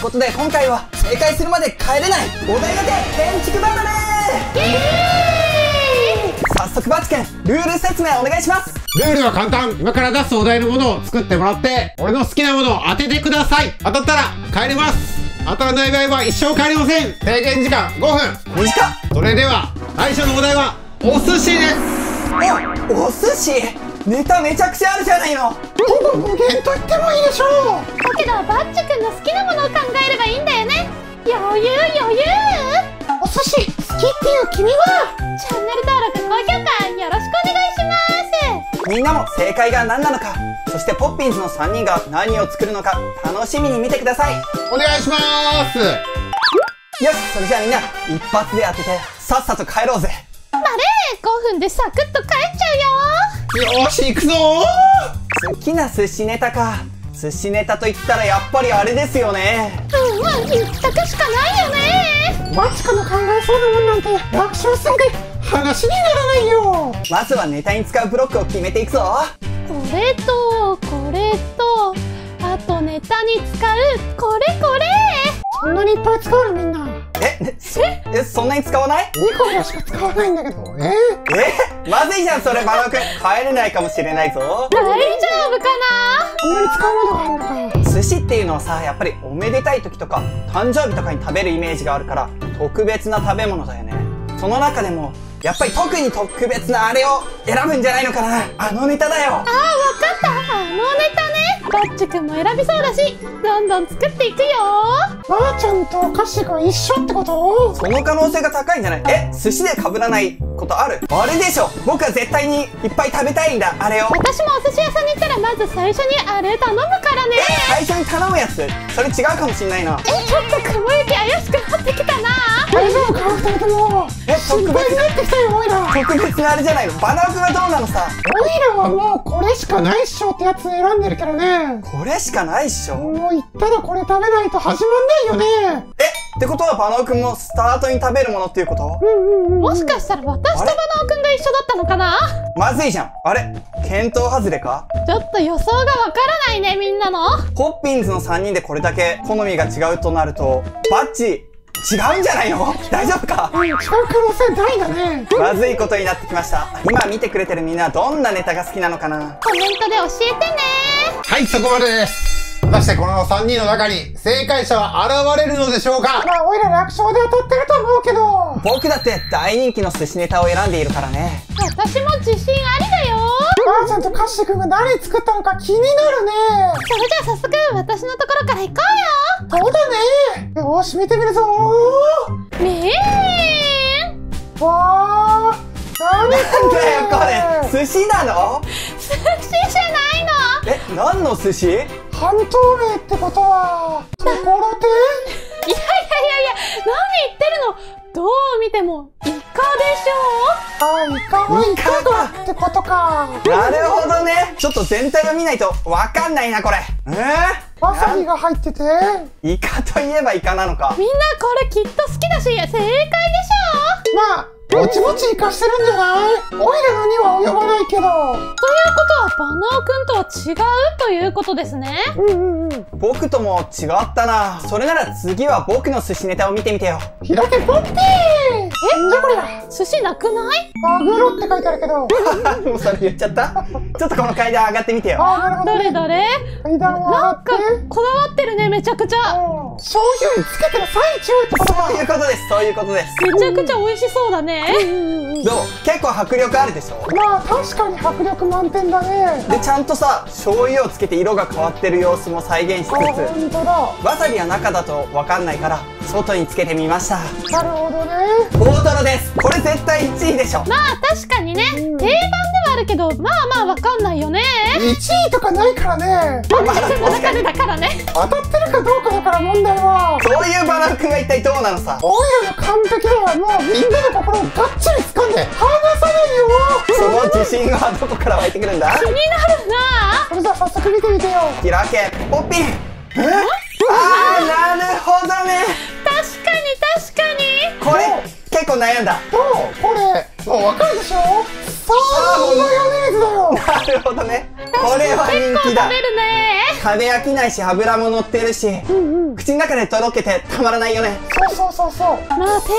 ことで今回は正解するまで帰れないお題がけ建築バトル。早速バチ君ルール説明お願いします。ルールは簡単。今から出すお題のものを作ってもらって俺の好きなものを当ててください。当たったら帰れます。当たらない場合は一生帰れません。制限時間5分。短っ。それでは最初のお題はお寿司です。おお寿司？ネタめちゃくちゃあるじゃないの。ほぼ無限と言ってもいいでしょう。だけどバッチ君の好きなものを考えればいいんだよね。余裕余裕。お寿司好きっていう君は。チャンネル登録高評価よろしくお願いします。みんなも正解が何なのか。そしてポッピンズの3人が何を作るのか楽しみに見てください。お願いします。よしそれじゃあみんな一発で当ててさっさと帰ろうぜ。あれ5分でサクッと帰っちゃよーし行くぞ好きな寿司ネタか。寿司ネタと言ったらやっぱりあれですよね。うんうん一択しかないよね。マチカの考えそうなもんなんて楽勝すぎて話にならないよ。まずはネタに使うブロックを決めていくぞ。これとこれとあとネタに使うこれこれ。そんなにいっぱい使うのみんなええそんなに使わない？2個しか使わないんだけど。え？え？まずいじゃんそれバナナ君帰れないかもしれないぞ。大丈夫かな？こんなに使うものがあるのか寿司っていうのはさやっぱりおめでたい時とか誕生日とかに食べるイメージがあるから特別な食べ物だよね。その中でもやっぱり特に特別なあれを選ぶんじゃないのかな。あのネタだよ。あわかった。あのネタねバッチ君も選びそうだしどんどん作っていくよ。ばあちゃんとカシが一緒ってこと？その可能性が高いんじゃない？え寿司で被らないことある？あれでしょ。僕は絶対にいっぱい食べたいんだ。あれを私もお寿司屋さんに行ったらまず最初にあれ頼むからね。最初に頼むやつ。それ違うかもしんないな。えちょっと雲行き怪しくなってきたな。大丈夫か二人とも。え特心配に別なってきたよオイラ特別なあれじゃないの？バナナ君はどうなのさ？オイラはもうこれしかないっしょってやつ選んでるけどね。これしかないっしょ。もう言ったらこれ食べないと始まんないよね。えってことはバナナ君もスタートに食べるものっていうこと？うんうんうんもしかしたら私とバナオくんが一緒だったのかな？まずいじゃん。あれ？検討外れか？ちょっと予想がわからないねみんなの。ポッピンズの3人でこれだけ好みが違うとなるとバッチ違うんじゃないの？大丈夫か？うん違う可能性大だね。まずいことになってきました。今見てくれてるみんなはどんなネタが好きなのかな？コメントで教えてね。はいそこまでです果たしてこの3人の中に正解者は現れるのでしょうか？まあオイラ楽勝で当たってると思うけど。僕だって大人気の寿司ネタを選んでいるからね。私も自信ありだよ。ばあちゃんとカッシー君が何作ったのか気になるね。それじゃあ早速私のところから行こそうだね。よーし見てみるぞ。うよめーんわー何なんだよこれ。寿司なの？寿司じゃないの。え何の寿司？半透明ってことはところてん いやいやいやいや何言ってるの？どう見てもイカでしあイカはイカがってことか。なるほどね。ちょっと全体を見ないとわかんないなこれ。えわさびが入ってて？ー、イカといえばイカなのか。ょみんなこれきっと好きだし正解でしまあぼちぼちイカしてるんじゃない？オイラのには及ばないけど。ょということはバナオくんとは違う？ということですね。うんうん。うん僕とも違ったな。それなら次は僕の寿司ネタを見てみてよ。開けポッピー！え？じゃあこれだ寿司なくない？マグロって書いてあるけど。もうそれ言っちゃった？ちょっとこの階段上がってみてよ。あーなるほどどれどれ階段を上がってなんかこだわってるねめちゃくちゃうん醤油につけてる最中ってことか。そういうことです。そういうことです。めちゃくちゃ美味しそうだね。どう結構迫力あるでしょ？まあ確かに迫力満点だね。でちゃんとさ醤油をつけて色が変わってる様子も再現しあつつ本当だ。わさびは中だとわかんないから外につけてみました。なるほどね。大トロです。これ絶対1位でしょ。まあ確かにね。定番ではあるけどまあまあわかんないよね。1位とかないからね。バッチ君の中でだからね。当たってるかどうかだから問題は。そういうバナナ君が一体どうなのさ。オイラの完璧ではもうみんなの心をがっちり掴んで。離さないよ。その自信はどこから湧いてくるんだ？気になるな。それじゃあ早速見てみてよ。キラケポッピン。え？あーなるほどね構悩んだ。どうこれ。もうわかるでしょ？サーモンマヨネーズだよ。なるほどね。これは人気だ食べるね。食べ飽きないし油も乗ってるし、口の中でとろけてたまらないよね。そうそうそうそう。まあ定番で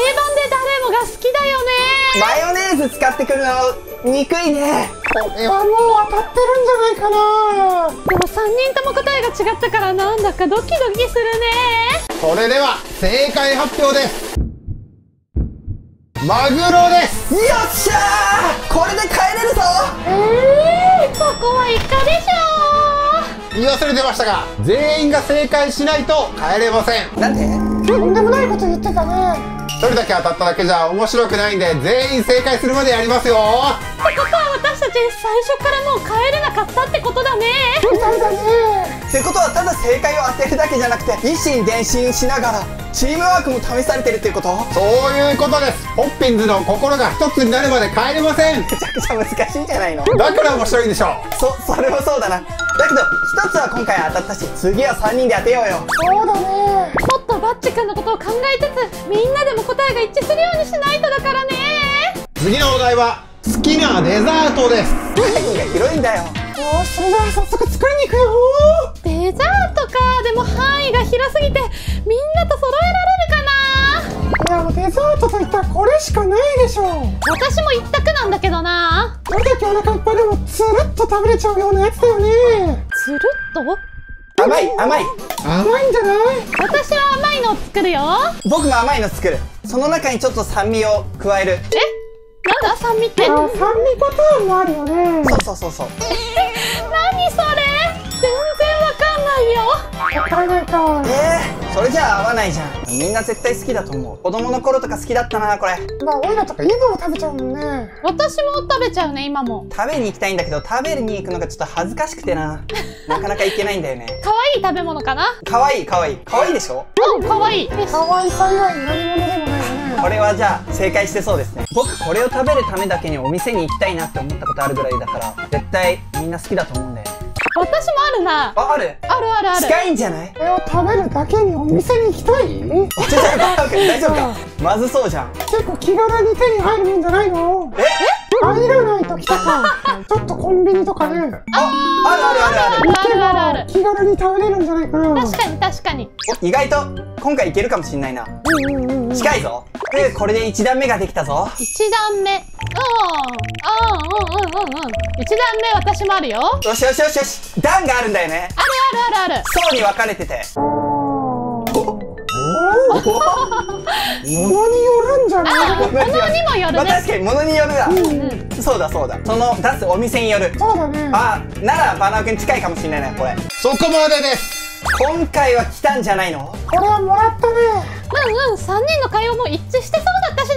誰もが好きだよね。マヨネーズ使ってくるの憎いね。これはもう当たってるんじゃないかな。でも3人とも答えが違ったからなんだかドキドキするね。それでは正解発表ですマグロです。よっしゃー！これで帰れるぞ！えー、そこはイカでしょ言い忘れてましたが全員が正解しないと帰れません。なんで？とんでもないこと言ってたね。一人だけ当たっただけじゃ面白くないんで全員正解するまでやりますよち最初からもう帰れなかったってことだね。みたいだね。ってことはただ正解を当てるだけじゃなくて一心伝心しながらチームワークも試されてるっていうこと？そういうことです。ポッピンズの心が一つになるまで帰れません。めちゃくちゃ難しいんじゃないの？だから面白いんでしょそそれもそうだな。だけど一つは今回当たったし次は3人で当てようよ。そうだね。もっとバッチ君のことを考えつつみんなでも答えが一致するようにしないとだからね。次のお題は好きなデザートです。範囲が広いんだよ。よしそれでは早速作りに行くよ。デザートか。でも範囲が広すぎてみんなと揃えられるかな。いやもうデザートといったらこれしかないでしょ私も一択なんだけどな。どれだけお腹いっぱいでもつるっと食べれちゃうようなやつだよね。つるっと？甘い甘い。甘いんじゃない？私は甘いのを作るよ。僕も甘いの作る。その中にちょっと酸味を加える。え？だ酸味ってあ酸味パターンもあるよね。そうそうそうそう。何それ？全然わかんないよ。わからないか。えー、それじゃあ合わないじゃん。みんな絶対好きだと思う。子供の頃とか好きだったなこれ。まあオイラとか今も食べちゃうもんね。私も食べちゃうね今も。食べに行きたいんだけど食べに行くのがちょっと恥ずかしくてな。なかなか行けないんだよね。可愛い食べ物かな？かわいいかわい。いかわいいでしょ？うん可愛い。可愛さ以外に何者でもこれはじゃあ正解してそうですね。僕これを食べるためだけにお店に行きたいなって思ったことあるぐらいだから絶対みんな好きだと思うんだよね。私もあるな。あある？あるあるある。近いんじゃない？これを食べるだけにお店に行きたい？ちょっと大丈夫か？まずそうじゃん。結構気軽に手に入るもんじゃないの？え？入らない時とか ちょっとコンビニとかねあるあるあるある。あるあるある。気軽に食べれるんじゃないかな。確かに確かに。お意外と今回いけるかもしんないな。うんうんうんうん。近いぞ。でこれで1段目ができたぞ。一段目。うんあうんうんうんうんうん一段目私もあるよ。あるよしよしよしよし。段があるんだよね。あるあるある。層に分かれてて 物によるんじゃない？物にもよるまあね確かに物によるだ、うんそうだそうだ。その出すお店による。そうだね。あならバナー君近いかもしんないなこれ。そこまでです。今回は来たんじゃないの？これはもらったね。うんうん。3人の会話も一致してそうだったしね。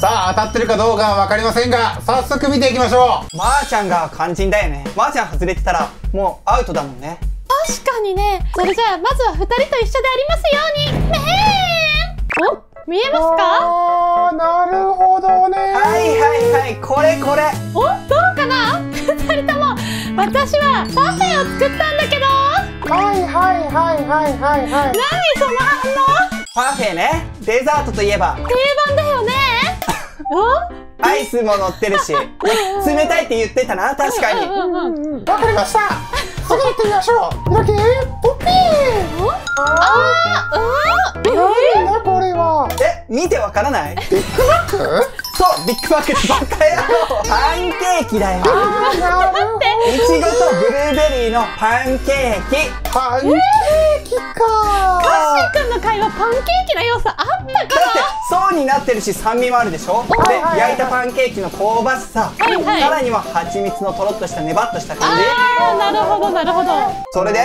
さあ当たってるかどうかは分かりませんが早速見ていきましょまー、ちゃんが肝心だよね。まー、ちゃん外れてたらもうアウトだもんね確かにね。それじゃあまずは2人と一緒でありますように。めーんお見えますか？あーなるほどね。はいはいはい。これこれ。おどうかな？2人とも私はパフェを作ったんだけど。はいはいはいはいはい。はい何その反応？パフェね。デザートといえば。定番だよね。お？アイスも乗ってるし。冷たいって言ってたな確かに。うんうんうん。わかりました次行ってみましょうだけポッピーああうんーなんだこれはえ見てわからないビッグマックそうビッグマックってバカ野郎パンケーキだよあなるほどいちごとブルーベリーのパンケーキパンケーキかカッシー。くんの会話パンケーキの要素あったかだって層になってるし酸味もあるでしょ？で焼いたパンケーキの香ばしさ。はいはい。さらには蜂蜜のとろっとしたネバっとした感じ。あーなるほどなるほど。それで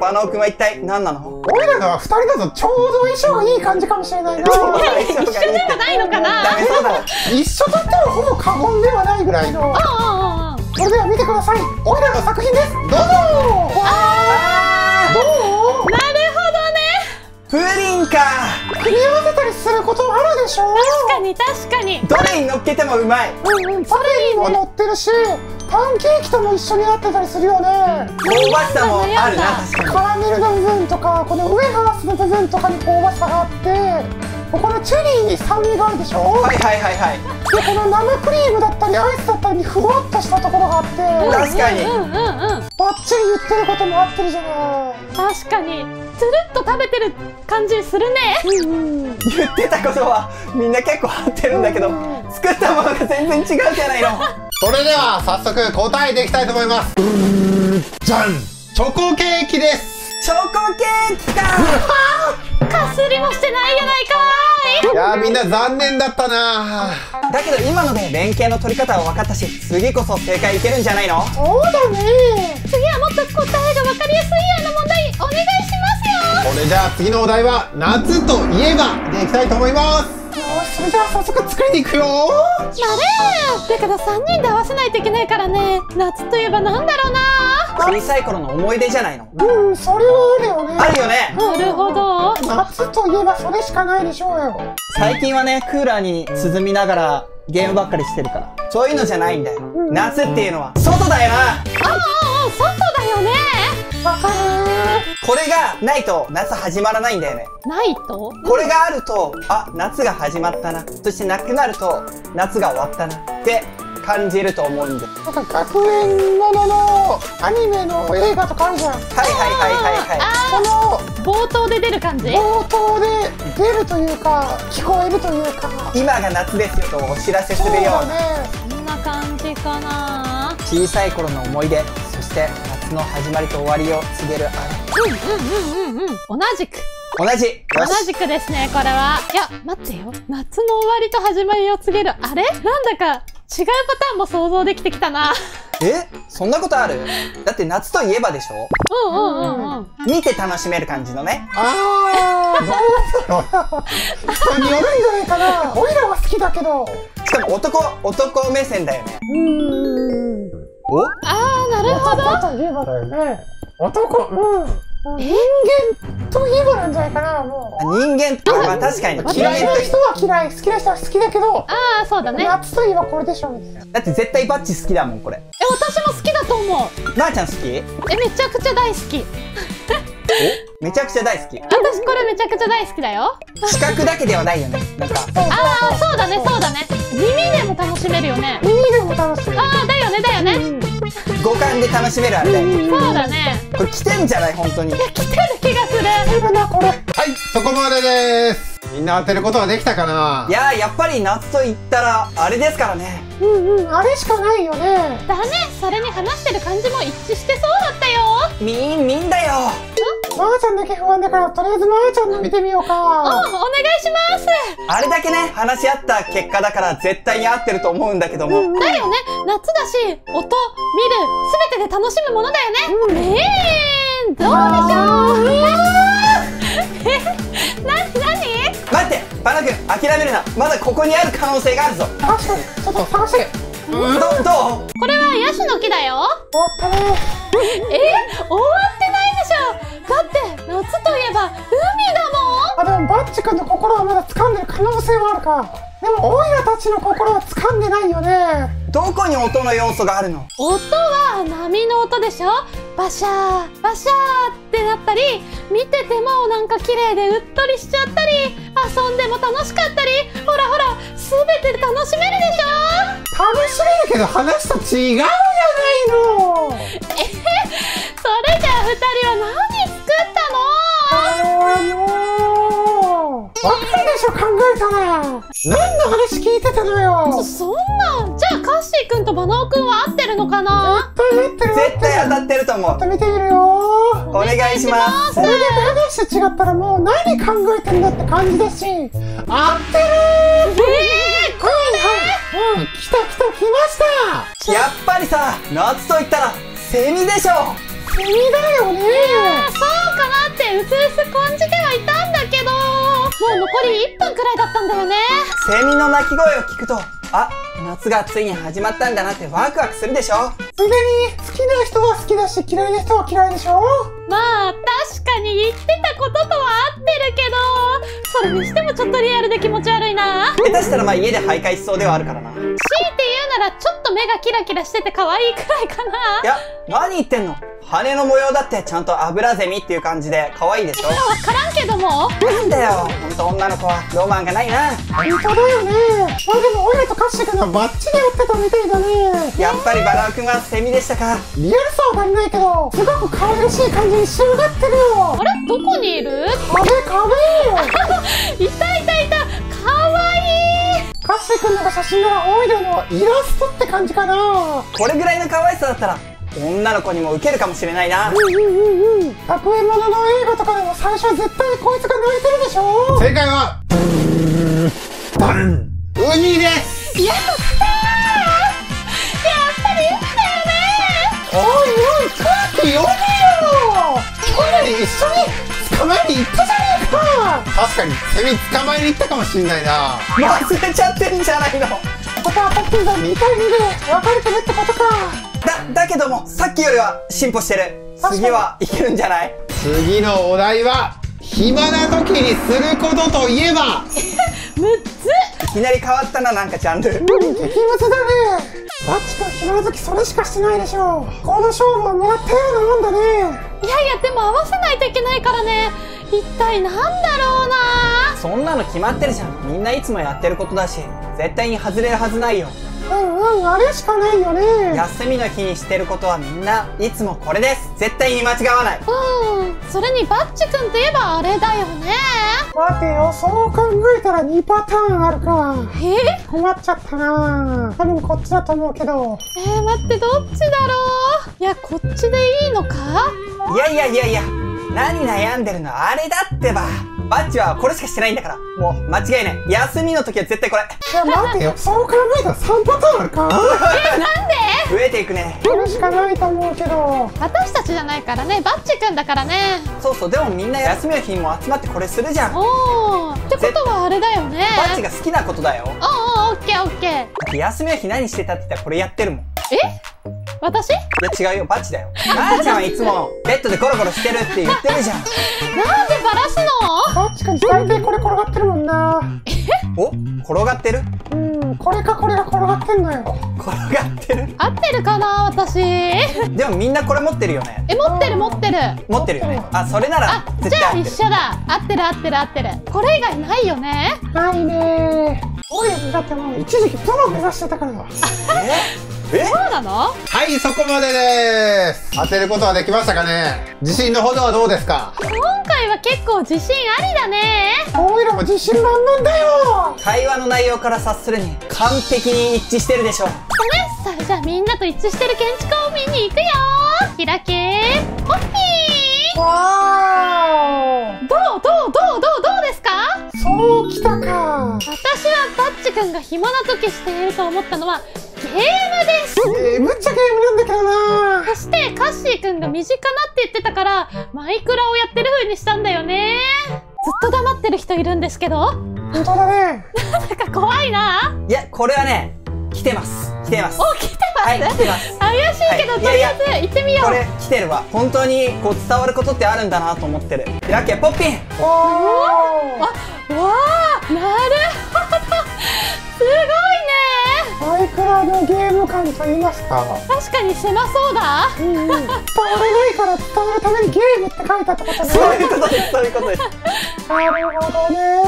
バナオくんは一体何なの？俺らのは二人だとちょうど相性がいい感じかもしれないな。一緒ではないのかな？ダメそうだ。な一緒と言ってもほぼ過言ではないぐらいの。それでは見てください。俺らの作品です。どうぞ。あどう？なるほどね。ープリンか。組み合わせたりすることあるでしょ。確かに確かに。どれに乗っけてもうまい。うんうんパフェにも乗ってるしパンケーキとも一緒になってたりするよね。香ばしさもあるな確かに。カラメルの部分とかこのウエハースの部分とかに香ばしさがあってここのチェリーに酸味があるでしょ？はいはいはいはい。でこの生クリームだったりアイスだったりにふわっとしたところがあって。確かに。うんうんうんばっちり言ってることも合ってるじゃない。確かに。つるっと食べてる感じするね。言ってたことはみんな結構合ってるんだけど作ったものが全然違うじゃないの。それでは早速答えていきたいと思います。じゃん。チョコケーキですチョコケーキか。かすりもしてないやないかーい。いやーみんな残念だったな。だけど今ので連携の取り方は分かったし次こそ正解いけるんじゃないの？そうだね。次はもっと答えが分かりやすいような問題お願いしますよ。それじゃあ次のお題は夏といえばでいきたいと思います。よしそれじゃあ早速作りに行くよ。まれーだけど3人で合わせないといけないからね。夏といえばなんだろうな小さい頃の思い出じゃないの？うんそれはあるよねあるよね。なるほど。夏といえばそれしかないでしょうよ。最近はねクーラーに涼みながらゲームばっかりしてるから。そういうのじゃないんだよ。夏っていうのは外だよな。ああ外だよね。わかるこれがないと夏始まらないんだよね。ないと？これがあるとあ夏が始まったな。そしてなくなると夏が終わったな。って感じると思うんで。なんか学園もののアニメの映画とかあるじゃん。はいはいはいはいはこの冒頭で出る感じ？冒頭で出るというか聞こえるというか。い今が夏ですよとお知らせするような。だねこんな感じかな。小さい頃の思い出そして夏の始まりと終わりを告げるあうんうんうんうんうん。同じく。れ同じ。よ同しじくですねこれは。いや待ってよ。夏の終わりと始まりを告げるあれ？なんだか違うパターンも想像できてきたな。え？そんなことある？だって夏といえばでしょ？うんうんうんうん。見て楽しめる感じのね。あー。どう。だろう人によるんじゃないかな。オイラは好きだけど。しかも男男目線だよね。うーんお？ああなるほど。男といえばだよね。男うん。え人間といえばなんじゃないかなもう。人間あまあ確かに嫌いな人は嫌い。好きな人は好きだけどああそうだね。え夏といえばこれでしょみたいな。だって絶対バッチ好きだもんこれ。私も好きだと思う。なあちゃん好き？えめちゃくちゃ大好きめちゃくちゃ大好き。私これめちゃくちゃ大好きだよ。視覚だけではないよね。なんか。ああそうだねそうだね。耳でも楽しめるよね。耳でも楽しいああだよねだよね。五感で楽しめるあれだよね。そうだね。これ来てんじゃない？本当に。来てる気がする。いるなこれ。はいそこまでですみんな当てることはできたかな？いやーやっぱり夏と言ったらあれですからね。うんうんあれしかないよね。だねそれに話してる感じも一致してそうだったよ。みんみんだよ。まーちゃんだけ不安だからとりあえずまーちゃんの見てみよううんかお願いします。あれだけね話し合った結果だから絶対に合ってると思うんだけども、だよね。夏だし音見るすべてで楽しむものだよね、ねえどうでしょう。えなになに待ってバナ君諦めるな。まだここにある可能性があるぞ。確かにちょっと探してどどう？これはヤシの木だよ。終わったねえ？終わってないでしょ。だって夏といえば海だもん。あでもバッチ君の心はまだ掴んでる可能性はあるか。でもオイラたちの心は掴んでないよねどこに音の要素があるの？音は波の音でしょ？バシャーバシャーってなったり見ててもなんか綺麗でうっとりしちゃったり遊んでも楽しかったりほらほら全て楽しめるでしょ？楽しめるけど話と違うじゃないの！えそれじゃあ二人は何作ったの？あのもうわかるでしょ？考えたら何の話聞いてたのよ。そんなん。じゃあカッシーくんとバナオくんは合ってるのかな？絶対合ってる。絶対当たってると思う。ちょっと見てみるよ。お願いします。それで話と違ったらもう何考えてんだって感じだし合ってるえー、こはい。うん来た来た来ました。やっぱりさ夏と言ったらセミでしょ。セミだよね。れそうかなってうすうす感じてはいたもう残り1分くらいだったんだよね。セミの鳴き声を聞くとあ夏がついに始まったんだなってワクワクするでしょ？ついでに好きな人は好きだし嫌いな人は嫌いでしょ？まあ確かに言ってたこととは合ってるけどそれにしてもちょっとリアルで気持ち悪いな。強いて下手したらまあ家で徘徊しそうではあるからな。い言うならちょっと目がキラキラしてて可愛いくらいかな。や何言ってんの？羽の模様だってちゃんとアブラゼミっていう感じで可愛いでしょ？わからんけども？なんだよ。本と女の子は。ロマンがないな。本当だよね。まあでもオイラとカッシー君がバッチリ合ってたみたいだね。やっぱりバラオくんはセミでしたか？リアルさは足りないけどすごく可愛らしい感じに仕上がってるよ。あれ？どこにいる？壁壁 いたいたいた。かわい。いカッシー君の写真ならオイラのイラストって感じかな。これぐらいの可愛さだったら女の子にもウケるかもしれないな。うんうんうんうん。学園ものの映画とかでも最初は絶対にこいつが泣いてるでしょ。正解はバン。ウニです。やったーやおいおい空気読めよ。トイレ一緒に捕まえに行ったじゃねえか。確かにセミ捕まえに行ったかもしんないな。忘れちゃってんじゃないの。またアタッキーが2対2で分かれてるってことか。だだけどもさっきよりは進歩してる。次はいけるんじゃない？次のお題は暇な時にすることといえば6つ。いきなり変わったななんかジャンル。激ムズだね。バッチ君暇な時それしかしてないでしょ。この勝負はもらったようなもんだね。いやいやでも合わせないといけないからね。一体なんだろうな。そんなの決まってるじゃん。みんないつもやってることだし。絶対に外れるはずないようんうんあれしかないよね。休みの日にしてることはみんないつもこれです。絶対に間違わない。うんそれにバッチ君といえばあれだよね。待てよそう考えたら2パターンあるか。え？困っちゃったな。多分こっちだと思うけど。えー、待ってどっちだろう？いやこっちでいいのか？いやいやいやいや何悩んでるの？あれだってばバッチはこれしかしてないんだから。もう間違いない。休みの時は絶対これ。いや待てよ。そう考えたら3パターンあるか？えなんで？増えていくね。これしかないと思うけど。私たちじゃないからね。バッチ君だからね。そうそう。でもみんな休みの日にも集まってこれするじゃん。バおー。ってことはあれだよね。ッチが好きなことだよ。おうおうオッケーオッケー。だって休みの日何してたって言ったらこれやってるもん。いえ？私？や違うよ。バッチだよ。ばあちゃんはいつもベッドでゴロゴロしてるって言ってるじゃん。なんでバラすの？バッチ君大体これ転がってるもんな。お？転がってる？うんこれかこれが転がってんのよ。転がってる？合ってるかな私？えでもみんなこれ持ってるよね。持ってる持ってる。持ってるよね。あそれならあじゃあ絶対合ってる。一緒だ。合ってる合ってる合ってる。これ以外ないよね。ないねおいだってもう一時期プロ目指してたからえ？え？そうなの？はいそこまでです。当てることはできましたかね？自信のほどはどうですか？今回は結構自信ありだね。おいらも自信満々だよ。会話の内容から察するに完璧に一致してるでしょねそれじゃあみんなと一致してる建築を見に行くよ。開け。ポッピわーどうどうどうどうどうですか？ーそうきたか。私はバッチ君が暇な時していると思ったのはゲームです。えー、むっちゃゲームなんだけどな。そしてカッシー君が身近なって言ってたからマイクラをやってる風にしたんだよね。ずっと黙ってる人いるんですけど。本当だね。なんか怖いな。いやこれはね来てます。来てます。お来てます、はい来てます。怪しいけど、はい。とりあえず行ってみよう。これ来てるわ。本当にこう伝わることってあるんだなと思ってる。開けポッピン。おー。あわあなるほど。すごいね。マイクラのゲーム感と言いますか？確かに狭そうだ。うんうん。伝わらないから伝わるためにゲームって書いたってことね。そういうことですそういうことです。なるほどね。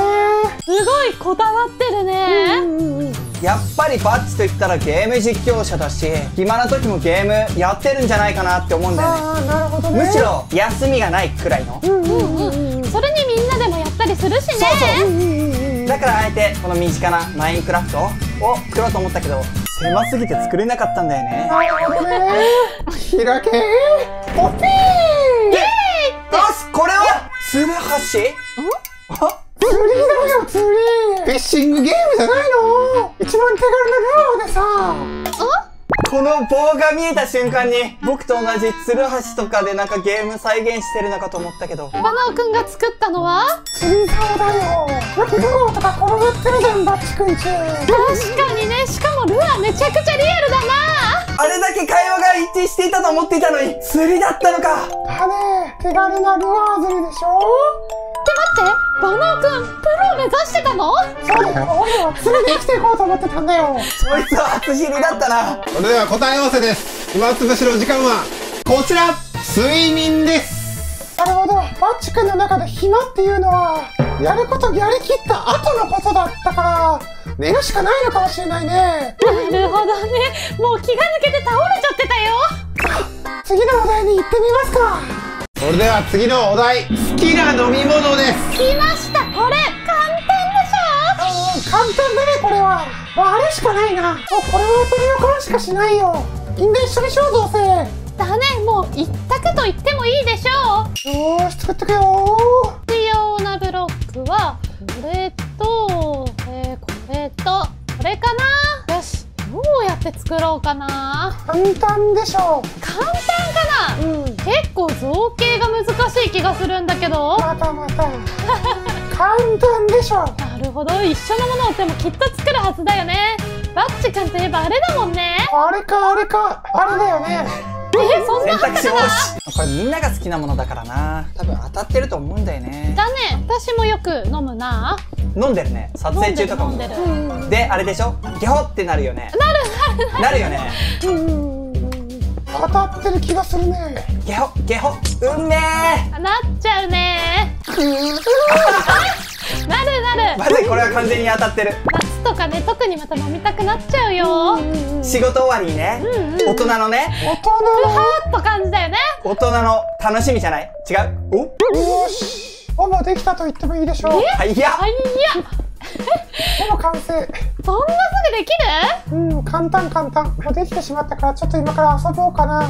すごいこだわってるね、うんうんうんやっぱりバッチと言ったらゲーム実況者だし暇な時もゲームやってるんじゃないかなって思うんだよね。ああなるほどね。むしろ休みがないくらいの。うんうんうんうん。それにみんなでもやったりするしね。そうそう。うんうんうんだからあえてこの身近なマインクラフトを作ろうと思ったけど狭すぎて作れなかったんだよね。なるほどね。開けポッピー。よしこれはツルハシあ？釣りだよ釣り。フィッシングゲームじゃないの？一番手軽なルアーでさ。この棒が見えた瞬間に僕と同じツルハシとかでなんかゲーム再現してるのかと思ったけど。バナオくんが作ったのは？釣り竿だよ。よくルアーとか転がってるじゃんバッチくんち。確かにね。しかもルアーめちゃくちゃリアルだな。あれだけ会話が一致していたと思っていたのに釣りだったのか。だね手軽なルアー釣りでしょ？って待ってバナオくんプロ目指してたの？そうだよ。俺らは釣りで生きていこうと思ってたんだよ。そいつは初知りだったな。それでは答え合わせです。暇つぶしの時間はこちら。睡眠です。なるほど。バッチくんの中で暇っていうのはや。ることやりきった後のことだったから、寝るしかないのかもしれないね。なるほどね。もう気が抜けて倒れちゃってたよ。次のお題に行ってみますか。それでは次のお題好きな飲み物です。来ました。これ簡単でしょ？簡単だね、これは。あれしかないな。もうこれは当たりの顔しかしないよ。みんな一緒にしよう、どうせ。だね。もう一択と言ってもいいでしょう。よーし、作ってくよ必要なブロックはこれと、えーこれとこれかな？よし。どうやって作ろうかな？簡単でしょ簡単う。うん。結構造形が難しい気がするんだけど。またまた。簡単でしょ。なるほど。一緒のものをでもきっと作るはずだよね。バッチ君といえばあれだもんね。あれか、あれか、あれだよね。えそんな選択肢多しこれみんなが好きなものだからな。多分当たってると思うんだよね。だね。私もよく飲むな。飲んでるね。撮影中とかも。飲んでる飲んでる。であれでしょ？ギャホってなるよね。なるなるなる。よね当たってる気がするね。ゲホゲホうんめえなっちゃうね。なるなる。まずいこれは完全に当たってる。夏とかね特にまた飲みたくなっちゃうよ。仕事終わりにね大人のね。大人はーっと感じだよね。大人の楽しみじゃない？違う？お？の、よし。ほぼできたと言ってもいいでしょう。はいやあいやほぼ完成。そんなすぐできる？うん、簡単簡単。もうできてしまったから、ちょっと今から遊ぼうかな。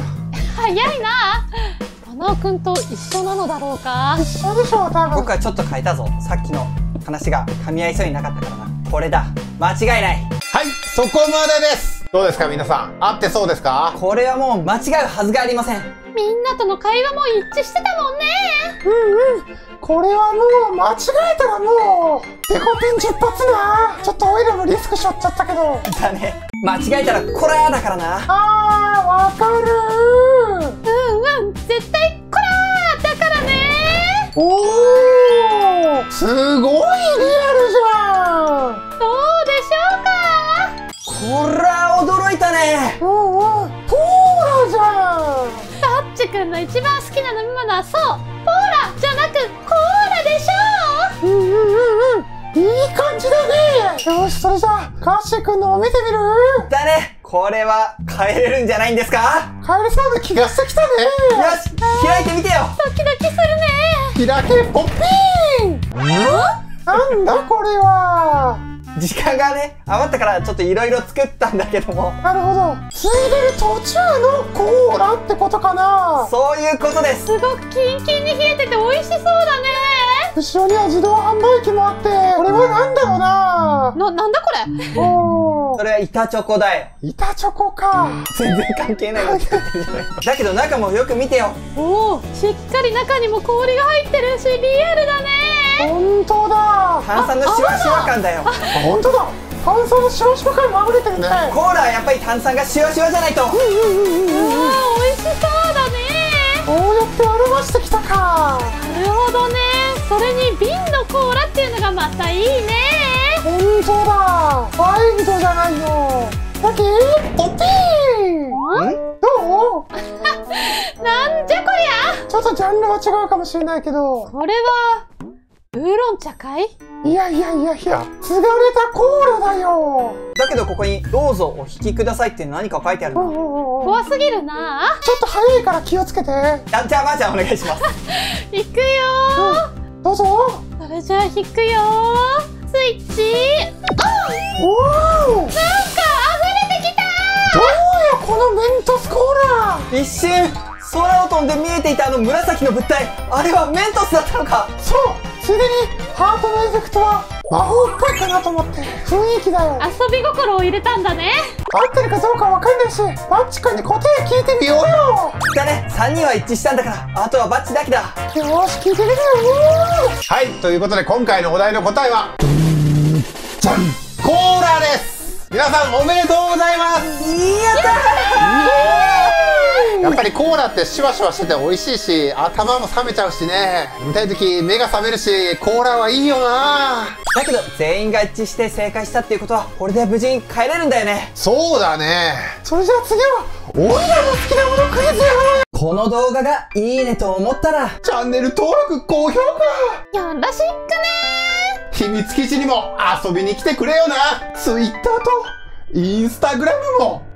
早いな。花尾くんと一緒なのだろうか。一緒でしょう、多分。僕はちょっと変えたぞ。さっきの話が噛み合いそうになかったからな。これだ。間違いない。はいそこまでです。どうですか皆さん。合ってそうですか？これはもう間違うはずがありませんみんなとの会話も一致してたもんね。うんうん。これはもう、間違えたらもう、デコピン10発な。ちょっとオイルもリスクしょっちゃったけど。だね。間違えたらこらーだからな。あー、わかるうんうん。絶対こらーだからね。おー。すごいそうポーラじゃなくコーラでしょ。うんうんうん。うんいい感じだね。よし、それじゃあ、カッシーくんのを見てみる？だね。これは変えれるんじゃないんですか？カエルさんの気がしてきたね。よし開いてみてよ。ドキドキするね。開けポッピー。ンなんだこれは時間がね余ったからちょっといろいろ作ったんだけども。なるほど。ついでる途中のコーラってことかな。そういうことです。すごくキンキンに冷えてて美味しそうだね。後ろには自動販売機もあってこれはなんだろうな。な、なんだこれ？おー。それは板チョコだよ。板チョコか。全然関係ないこと言ってるじゃない。だけど中もよく見てよ。おおしっかり中にも氷が入ってるしリアルだね本当だ。炭酸のシワシワ感だよ。あ本当だ。炭酸のシワシワ感まぶれてるねコーラはやっぱり炭酸がシワシワじゃないと。うわー美味しそうだね。こうやって表してきたか。なるほどね。それに瓶のコーラっていうのがまたいいね。本当だ。ワイルドじゃないよ。だけポッピー。ンん？どう？なんじゃこりゃ。ちょっとジャンルは違うかもしれないけど。これはウーロン茶かいいやいやいやいや継がれたコーラだよ。だけどここに「どうぞお引きください」って何か書いてあるなうんうんうんう。ん怖すぎるな。ちょっと早いから気をつけて。あじゃあまーちゃんお願いします。いくよ。どうぞ。ーそれじゃあ引くよ。ースイッチ。おおどう。よなんか溢れてきた。このメントスコーラ。一瞬空を飛んで見えていたあの紫の物体。あれはメントスだったのか。そうついでにハートのエフェクトは魔法っぽいかなと思って雰囲気だよ。遊び心を入れたんだね。合ってるかどうかわかんないしバッチ君に答え聞いてみようよ。だね。3人は一致したんだから。あとはバッチだけだ。よーし聞いてみるよはいということで今回のお題の答えはじゃんコーラです。皆さんおめでとうございます。やったやっぱりコーラってシュワシュワしてて美味しいし頭も冷めちゃうしね。飲みたい時目が覚めるしコーラはいいよな。だけど全員が一致して正解したっていうことはこれで無事に帰れるんだよね。そうだね。それじゃあ次はおいらの好きなものクイズやろうよ。この動画がいいねと思ったらチャンネル登録高評価。よろしくねー。秘密基地にも遊びに来てくれよな。ツイッターとインスタグラムも